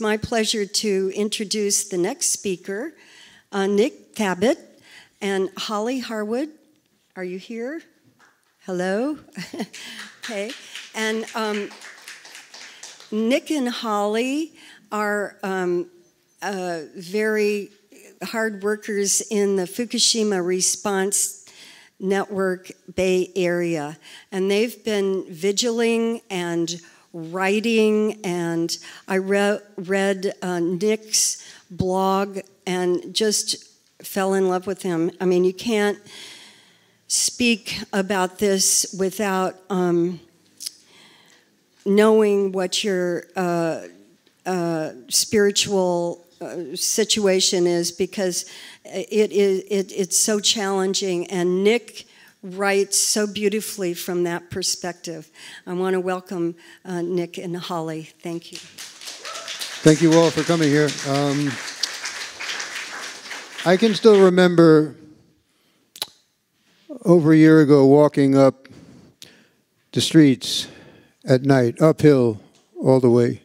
my pleasure to introduce the next speaker, uh, Nick Thabit and Holly Harwood. Are you here? Hello? okay. And um, Nick and Holly are um, uh, very hard workers in the Fukushima response network Bay Area. And they've been vigiling and writing, and I re- read uh, Nick's blog and just fell in love with him. I mean, you can't speak about this without um, knowing what your uh, uh, spiritual uh, situation is because it is it, it's so challenging and nick writes so beautifully from that perspective. I want to welcome uh, nick and holly. Thank you. Thank you all for coming here. Um, i can still remember over a year ago walking up the streets at night uphill all the way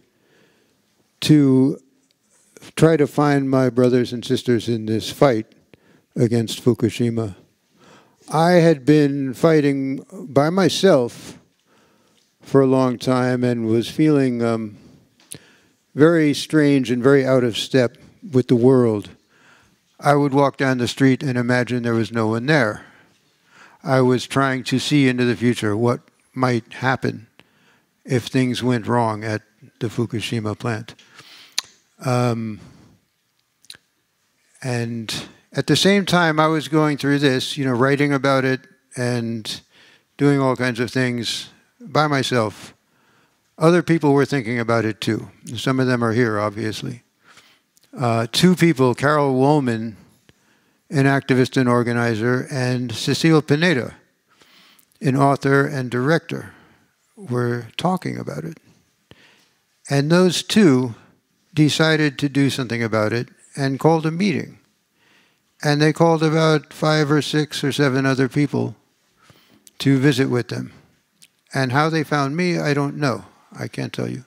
to try to find my brothers and sisters in this fight against Fukushima. I had been fighting by myself for a long time and was feeling um, very strange and very out of step with the world. I would walk down the street and imagine there was no one there. I was trying to see into the future what might happen if things went wrong at the Fukushima plant. Um, and at the same time, I was going through this, you know, writing about it and doing all kinds of things by myself. Other people were thinking about it too. Some of them are here, obviously. Uh, two people, Carol Wolman, an activist and organizer, and Cecile Pineda, an author and director, were talking about it. And those two decided to do something about it and called a meeting. And they called about five or six or seven other people to visit with them. And how they found me, I don't know. I can't tell you.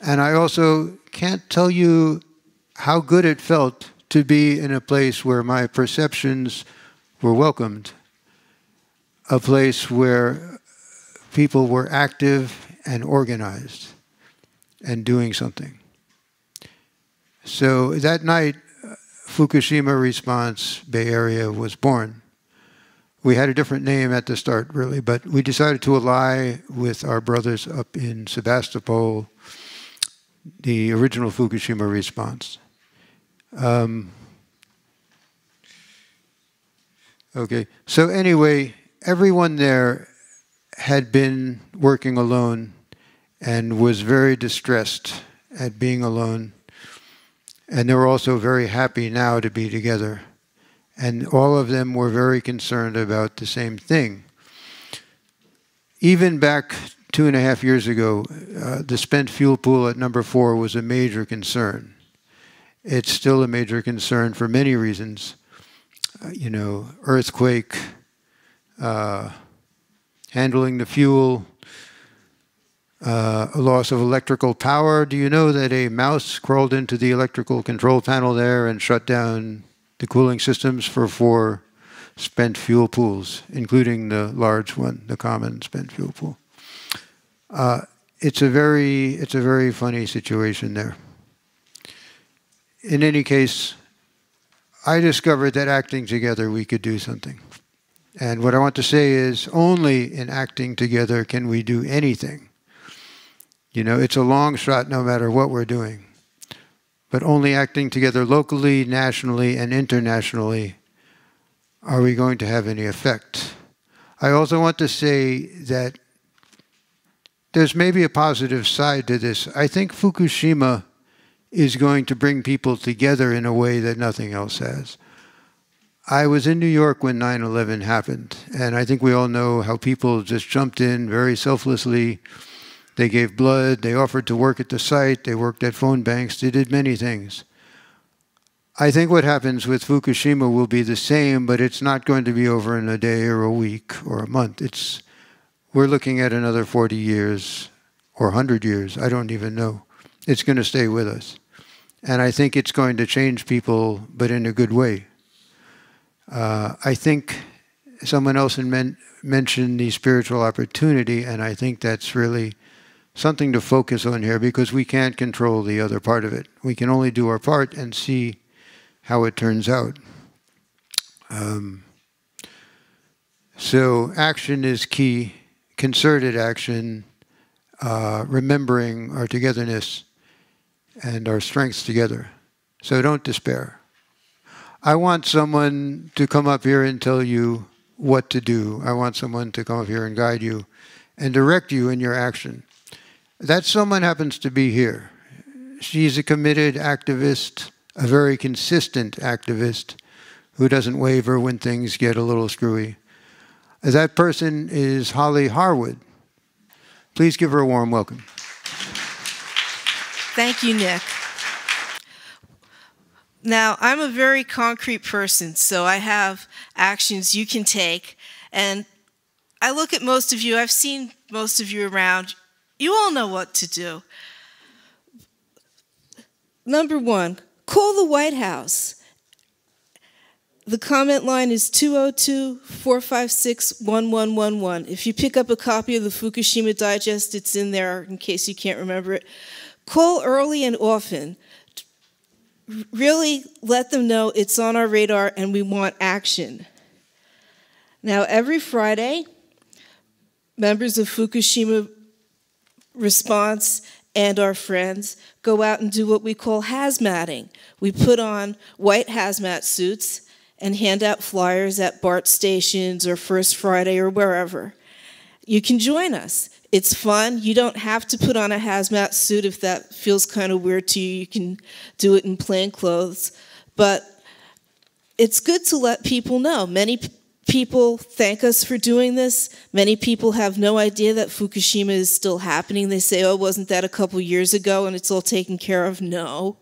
And I also can't tell you how good it felt to be in a place where my perceptions were welcomed, a place where people were active and organized and doing something. So that night, Fukushima Response Bay Area was born. We had a different name at the start, really, but we decided to ally with our brothers up in Sebastopol, the original Fukushima response. Um, okay, so anyway, everyone there had been working alone and was very distressed at being alone and they're also very happy now to be together. And all of them were very concerned about the same thing. Even back two and a half years ago, uh, the spent fuel pool at number four was a major concern. It's still a major concern for many reasons. Uh, you know, earthquake, uh, handling the fuel, uh, a loss of electrical power. Do you know that a mouse crawled into the electrical control panel there and shut down the cooling systems for four spent fuel pools, including the large one, the common spent fuel pool? Uh, it's a very it's a very funny situation there. In any case, I discovered that acting together we could do something. And what I want to say is only in acting together can we do anything. You know, it's a long shot no matter what we're doing. But only acting together locally, nationally, and internationally are we going to have any effect. I also want to say that there's maybe a positive side to this. I think Fukushima is going to bring people together in a way that nothing else has. I was in New York when 9 11 happened, and I think we all know how people just jumped in very selflessly they gave blood, they offered to work at the site, they worked at phone banks, they did many things. I think what happens with Fukushima will be the same, but it's not going to be over in a day or a week or a month. It's, we're looking at another 40 years or 100 years, I don't even know. It's going to stay with us. And I think it's going to change people, but in a good way. Uh, I think someone else men- mentioned the spiritual opportunity, and I think that's really something to focus on here because we can't control the other part of it. We can only do our part and see how it turns out. Um, so, action is key, concerted action, uh, remembering our togetherness and our strengths together. So, don't despair. I want someone to come up here and tell you what to do. I want someone to come up here and guide you and direct you in your action. That someone happens to be here. She's a committed activist, a very consistent activist who doesn't waver when things get a little screwy. That person is Holly Harwood. Please give her a warm welcome. Thank you, Nick. Now, I'm a very concrete person, so I have actions you can take. And I look at most of you, I've seen most of you around. You all know what to do. Number one, call the White House. The comment line is 202 456 1111. If you pick up a copy of the Fukushima Digest, it's in there in case you can't remember it. Call early and often really let them know it's on our radar and we want action. Now, every Friday, members of Fukushima Response and our friends go out and do what we call hazmating. We put on white hazmat suits and hand out flyers at BART stations or First Friday or wherever. You can join us. It's fun. You don't have to put on a hazmat suit if that feels kind of weird to you. You can do it in plain clothes. But it's good to let people know. Many people thank us for doing this. Many people have no idea that Fukushima is still happening. They say, oh, wasn't that a couple years ago and it's all taken care of? No.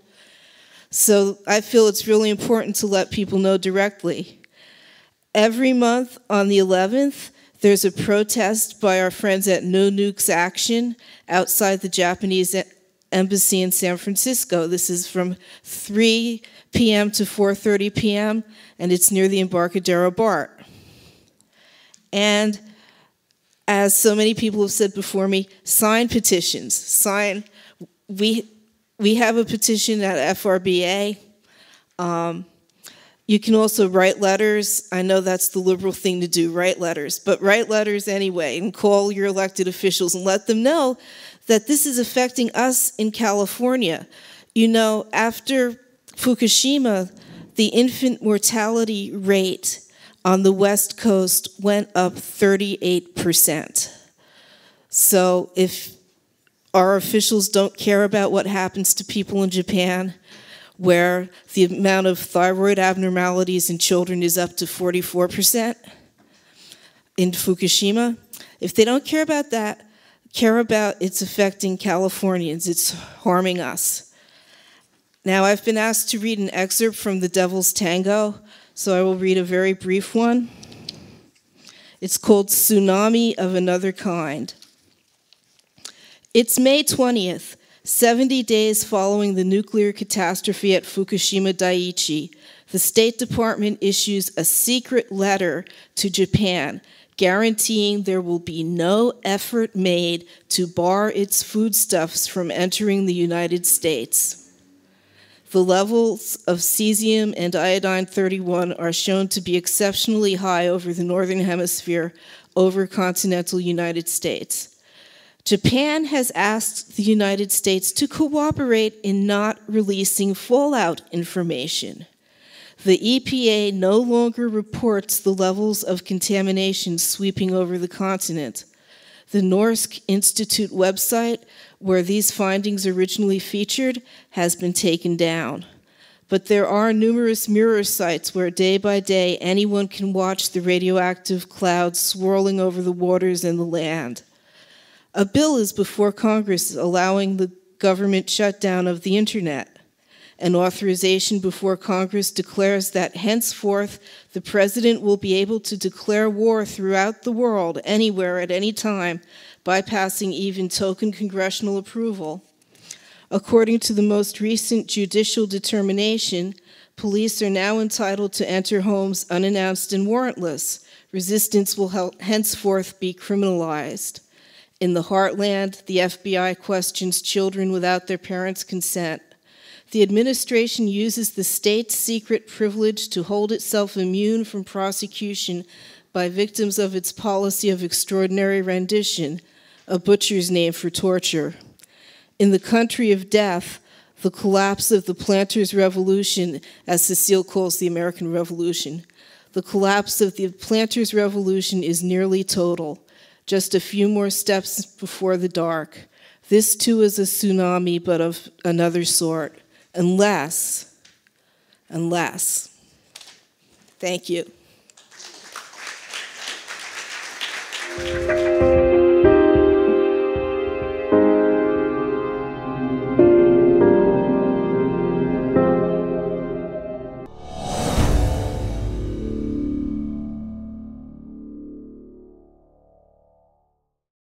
So I feel it's really important to let people know directly. Every month on the 11th, there's a protest by our friends at No Nukes Action outside the Japanese embassy in San Francisco. This is from 3 p.m. to 4:30 p.m. and it's near the Embarcadero BART. And as so many people have said before me, sign petitions. Sign. We we have a petition at FRBA. Um, you can also write letters. I know that's the liberal thing to do, write letters, but write letters anyway and call your elected officials and let them know that this is affecting us in California. You know, after Fukushima, the infant mortality rate on the West Coast went up 38%. So if our officials don't care about what happens to people in Japan, where the amount of thyroid abnormalities in children is up to 44% in Fukushima. If they don't care about that, care about it's affecting Californians, it's harming us. Now, I've been asked to read an excerpt from The Devil's Tango, so I will read a very brief one. It's called Tsunami of Another Kind. It's May 20th. 70 days following the nuclear catastrophe at Fukushima Daiichi, the State Department issues a secret letter to Japan guaranteeing there will be no effort made to bar its foodstuffs from entering the United States. The levels of cesium and iodine 31 are shown to be exceptionally high over the Northern Hemisphere over continental United States. Japan has asked the United States to cooperate in not releasing fallout information. The EPA no longer reports the levels of contamination sweeping over the continent. The Norsk Institute website, where these findings originally featured, has been taken down. But there are numerous mirror sites where day by day anyone can watch the radioactive clouds swirling over the waters and the land. A bill is before Congress allowing the government shutdown of the internet. An authorization before Congress declares that henceforth the president will be able to declare war throughout the world, anywhere, at any time, bypassing even token congressional approval. According to the most recent judicial determination, police are now entitled to enter homes unannounced and warrantless. Resistance will henceforth be criminalized. In the heartland, the FBI questions children without their parents' consent. The administration uses the state's secret privilege to hold itself immune from prosecution by victims of its policy of extraordinary rendition, a butcher's name for torture. In the country of death, the collapse of the Planters' Revolution, as Cecile calls the American Revolution, the collapse of the Planters' Revolution is nearly total, just a few more steps before the dark. This too is a tsunami, but of another sort, unless, unless. Thank you.